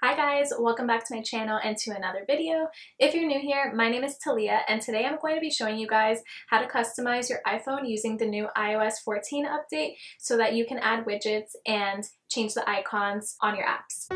Hi guys, welcome back to my channel and to another video. If you're new here, my name is Thalia and today I'm going to be showing you guys how to customize your iPhone using the new iOS 14 update so that you can add widgets and change the icons on your apps.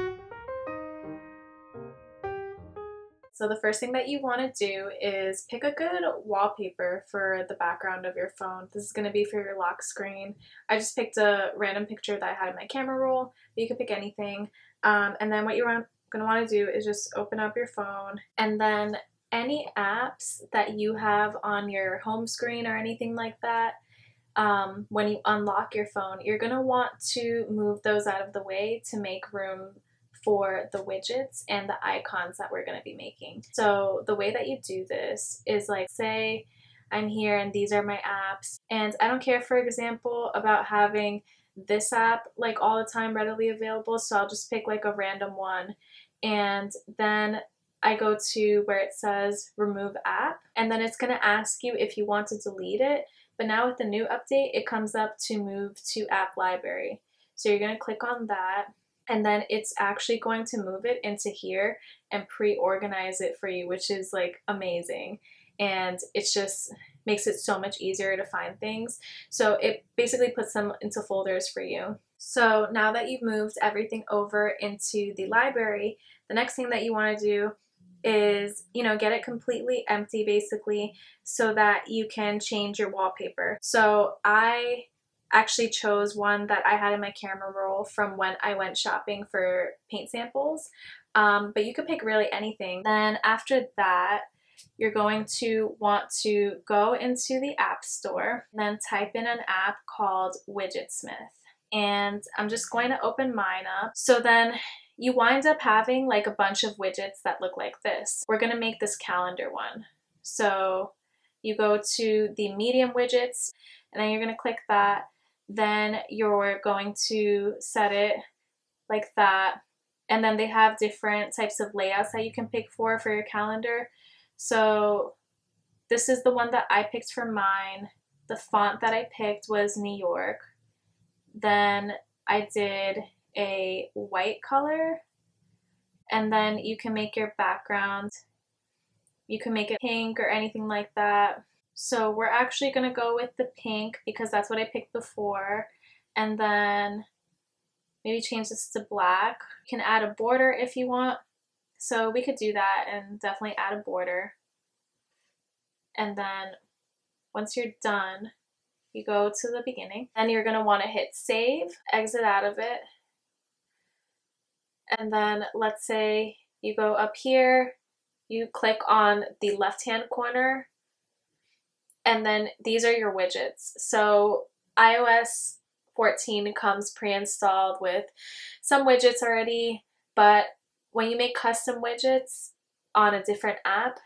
So the first thing that you want to do is pick a good wallpaper for the background of your phone. This is going to be for your lock screen. I just picked a random picture that I had in my camera roll, but you can pick anything. Um, and then what you're going to want to do is just open up your phone and then any apps that you have on your home screen or anything like that, um, when you unlock your phone, you're going to want to move those out of the way to make room for the widgets and the icons that we're going to be making. So the way that you do this is like say I'm here and these are my apps and I don't care for example about having this app like all the time readily available so I'll just pick like a random one. And then I go to where it says remove app and then it's going to ask you if you want to delete it. But now with the new update it comes up to move to app library. So you're going to click on that and then it's actually going to move it into here and pre-organize it for you which is like amazing. And it's just makes it so much easier to find things. So it basically puts them into folders for you. So now that you've moved everything over into the library the next thing that you want to do is you know get it completely empty basically so that you can change your wallpaper. So I actually chose one that I had in my camera roll from when I went shopping for paint samples. Um, but you could pick really anything. Then after that, you're going to want to go into the App Store and then type in an app called Widgetsmith. And I'm just going to open mine up. So then you wind up having like a bunch of widgets that look like this. We're going to make this calendar one. So you go to the medium widgets and then you're going to click that then you're going to set it like that. And then they have different types of layouts that you can pick for for your calendar. So this is the one that I picked for mine. The font that I picked was New York. Then I did a white color. And then you can make your background. You can make it pink or anything like that. So we're actually going to go with the pink because that's what I picked before. And then maybe change this to black. You can add a border if you want. So we could do that and definitely add a border. And then once you're done, you go to the beginning. Then you're going to want to hit save, exit out of it. And then let's say you go up here, you click on the left hand corner and then these are your widgets. So iOS 14 comes pre-installed with some widgets already, but when you make custom widgets on a different app,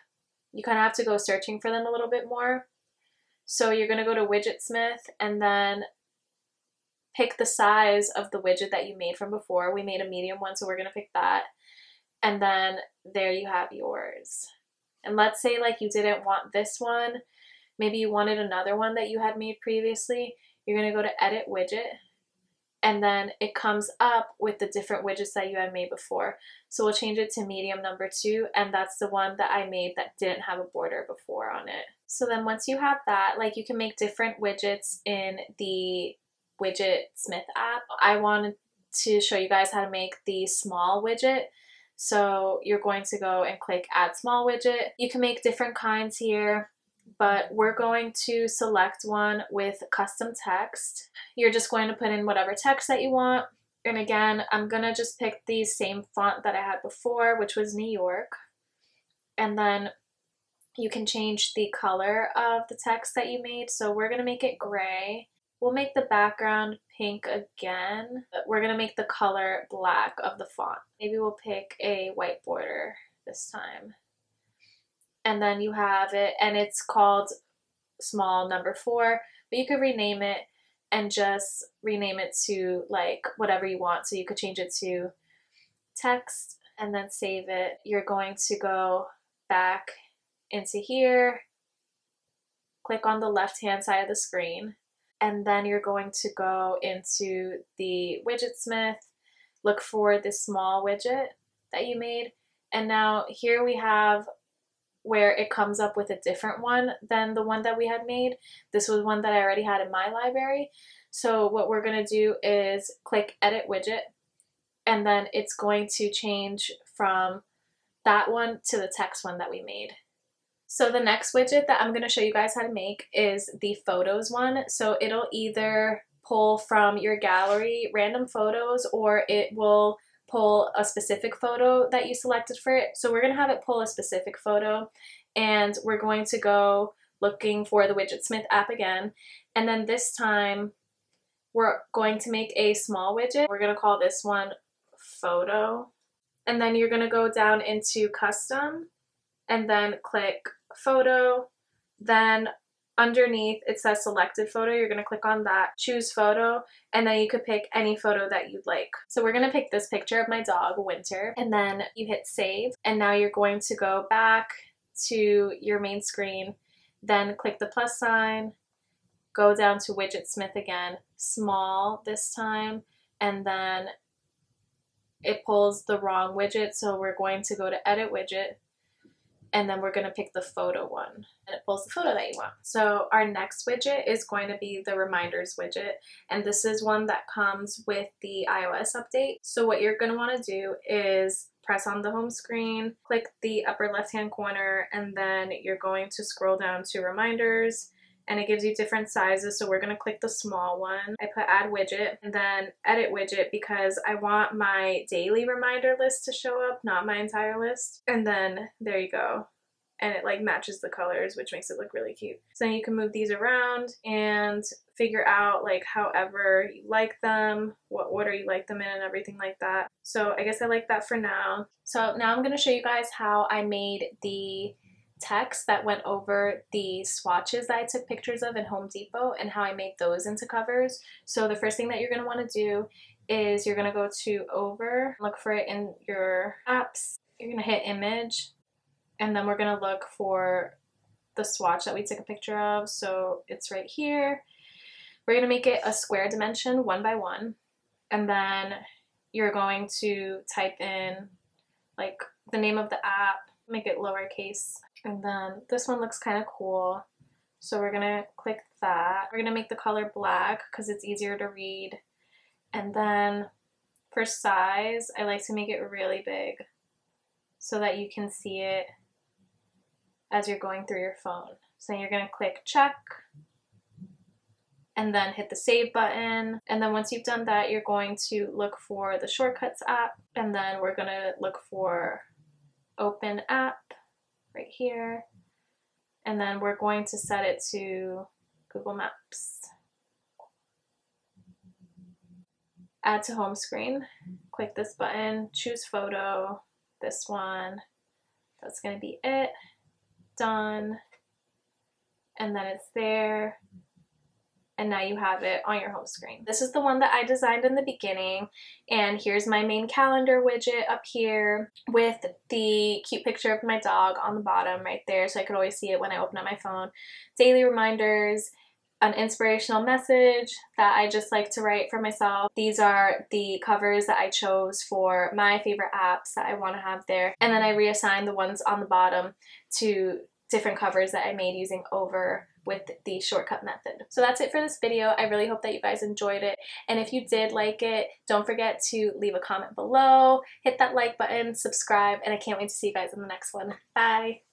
you kind of have to go searching for them a little bit more. So you're going to go to Widgetsmith and then pick the size of the widget that you made from before. We made a medium one, so we're going to pick that. And then there you have yours. And let's say like you didn't want this one, maybe you wanted another one that you had made previously, you're going to go to edit widget and then it comes up with the different widgets that you had made before. So we'll change it to medium number two and that's the one that I made that didn't have a border before on it. So then once you have that, like you can make different widgets in the Widget Smith app. I wanted to show you guys how to make the small widget. So you're going to go and click add small widget. You can make different kinds here but we're going to select one with custom text. You're just going to put in whatever text that you want. And again, I'm going to just pick the same font that I had before, which was New York. And then you can change the color of the text that you made. So we're going to make it gray. We'll make the background pink again, we're going to make the color black of the font. Maybe we'll pick a white border this time and then you have it and it's called small number four but you could rename it and just rename it to like whatever you want so you could change it to text and then save it you're going to go back into here click on the left hand side of the screen and then you're going to go into the widgetsmith look for the small widget that you made. And now here we have where it comes up with a different one than the one that we had made. This was one that I already had in my library. So what we're going to do is click edit widget and then it's going to change from that one to the text one that we made. So the next widget that I'm going to show you guys how to make is the photos one. So it'll either pull from your gallery random photos or it will pull a specific photo that you selected for it. So we're going to have it pull a specific photo and we're going to go looking for the Widgetsmith app again. And then this time we're going to make a small widget. We're going to call this one photo. And then you're going to go down into custom and then click photo. Then underneath it says selected photo you're going to click on that choose photo and then you could pick any photo that you'd like. So we're going to pick this picture of my dog winter and then you hit save and now you're going to go back to your main screen then click the plus sign go down to widget smith again small this time and then it pulls the wrong widget so we're going to go to edit widget and then we're going to pick the photo one and it pulls the photo that you want. So our next widget is going to be the reminders widget and this is one that comes with the iOS update. So what you're going to want to do is press on the home screen, click the upper left hand corner and then you're going to scroll down to reminders and it gives you different sizes. So we're to click the small one. I put add widget and then edit widget because I want my daily reminder list to show up, not my entire list. And then there you go. And it like matches the colors, which makes it look really cute. So you can move these around and figure out like however you like them, what order you like them in and everything like that. So I guess I like that for now. So now I'm going to show you guys how I made the text that went over the swatches that I took pictures of in Home Depot and how I made those into covers. So the first thing that you're going to want to do is you're going to go to over, look for it in your apps. You're going to hit image and then we're going to look for the swatch that we took a picture of. So it's right here. We're going to make it a square dimension one by one and then you're going to type in like the name of the app, make it lowercase and then this one looks kind of cool. So we're gonna click that. We're gonna make the color black because it's easier to read. And then for size, I like to make it really big so that you can see it as you're going through your phone. So you're gonna click check and then hit the save button. And then once you've done that, you're going to look for the shortcuts app and then we're gonna look for open app here. And then we're going to set it to Google Maps. Add to home screen. Click this button, choose photo, this one. That's going to be it. Done. And then it's there and now you have it on your home screen. This is the one that I designed in the beginning and here's my main calendar widget up here with the cute picture of my dog on the bottom right there so I could always see it when I open up my phone. Daily reminders, an inspirational message that I just like to write for myself. These are the covers that I chose for my favorite apps that I want to have there. And then I reassign the ones on the bottom to different covers that I made using over with the shortcut method. So that's it for this video. I really hope that you guys enjoyed it. And if you did like it, don't forget to leave a comment below, hit that like button, subscribe, and I can't wait to see you guys in the next one. Bye!